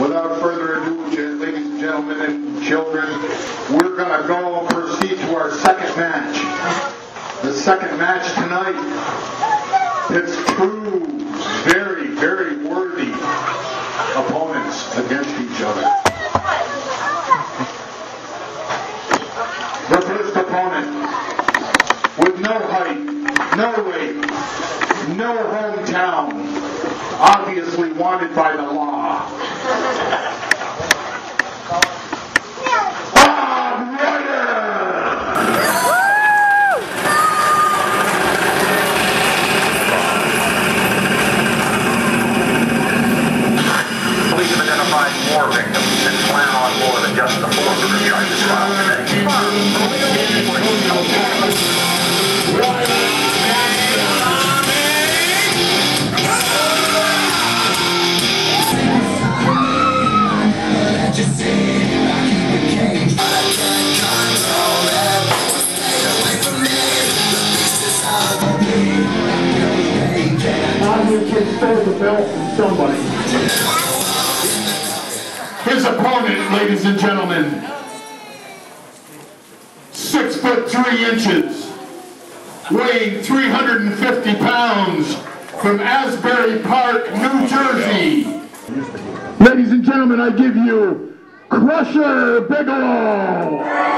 Without further ado, ladies and gentlemen and children, we're going to go proceed to our second match. The second match tonight, it's two very, very worthy opponents against each other. The first opponent, with no height, no weight, no hometown, obviously wanted by the law. More victims and plan on more than just the four who were charged filed today. Can stole the belt from somebody. His opponent, ladies and gentlemen, six foot three inches, weighing 350 pounds, from Asbury Park, New Jersey. Ladies and gentlemen, I give you Crusher Bigelow.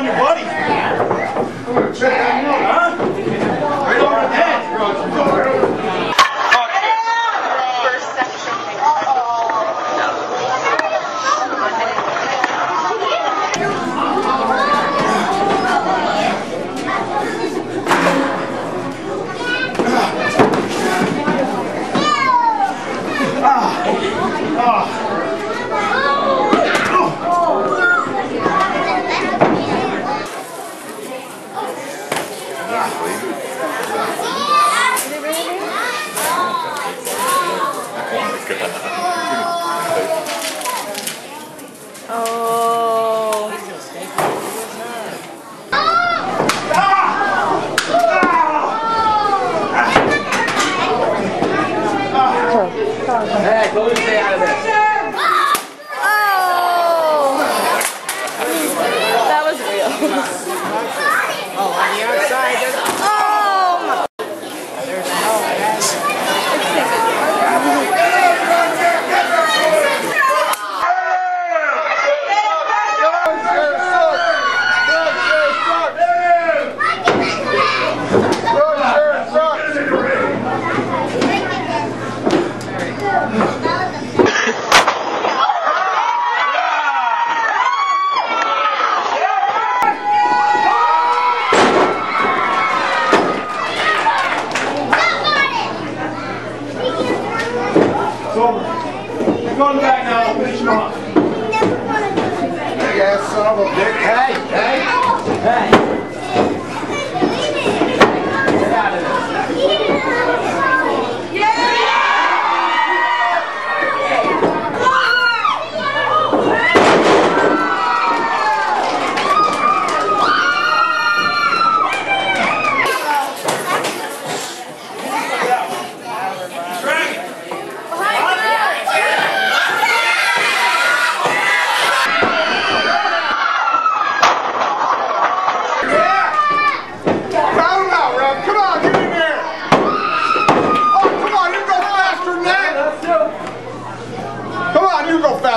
on your buddy. I'm gonna check that out. Huh? going back now. I'll finish him off. Big ass son of a bitch. Hey, hey, hey.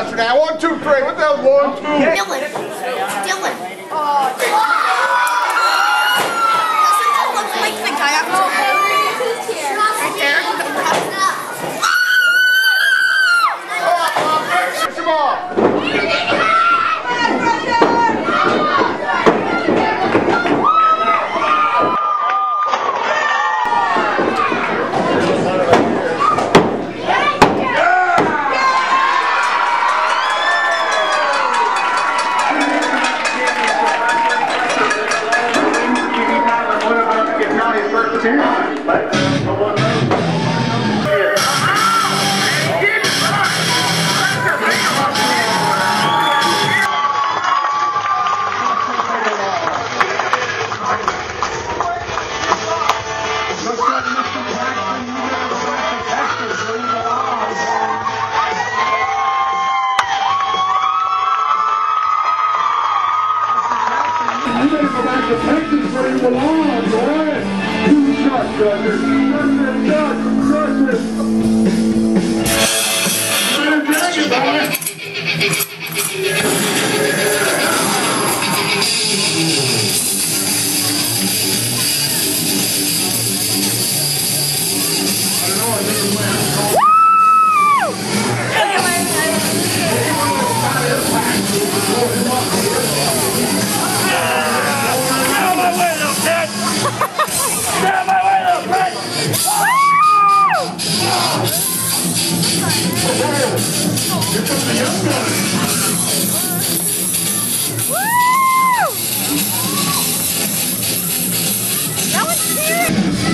You go faster than that. One, two, three. What the hell? One, two. Dylan. Dylan. Oh, You belong, boy. You shot,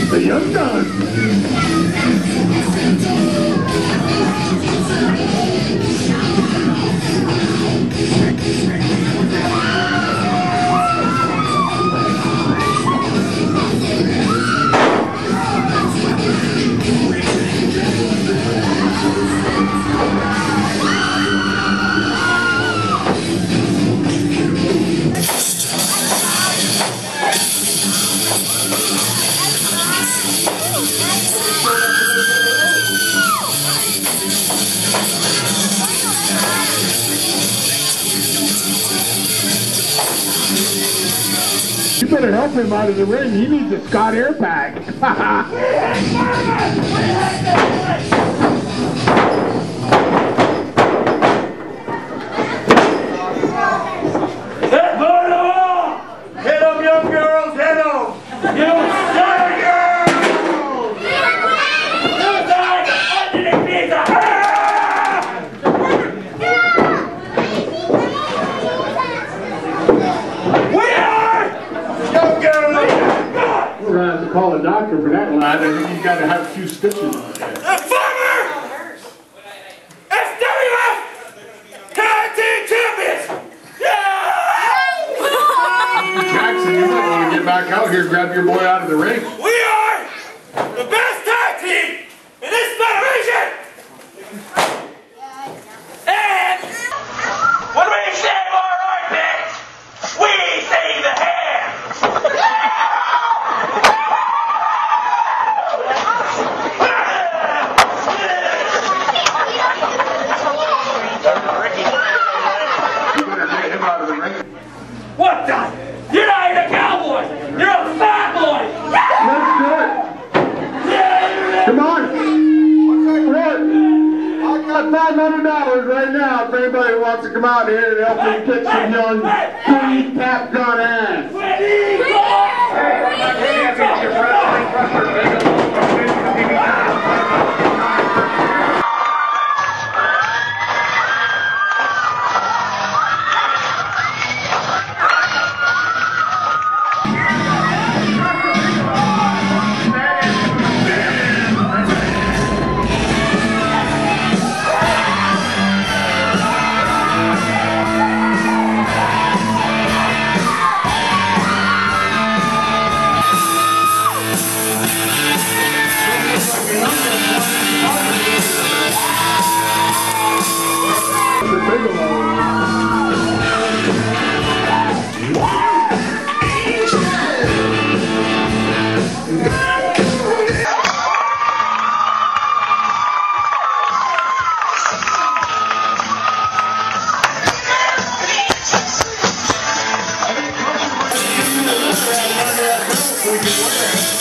The young better help him out of the ring. He needs a Scott Air pack. Head burn them all! Hit them, young girls, hit them! You son girls! You like underneath pizza! We are young girls! We're gonna have to call a doctor for that lad. I think he's got to have a few stitches on it. The former FWF Tag Champions! Yeah! Jackson, you might want to get back out here, grab your boy out of the ring. We are the best tag team in this federation! And when we shave our armpits, we save the hair! You better get him out of the ring. What the? You're not even a cowboy! You're a fat boy! Let's do it. Come on. Look, I got five hundred dollars right anybody wants to come out here and help me kick some young green tap gun ass. Thank Where?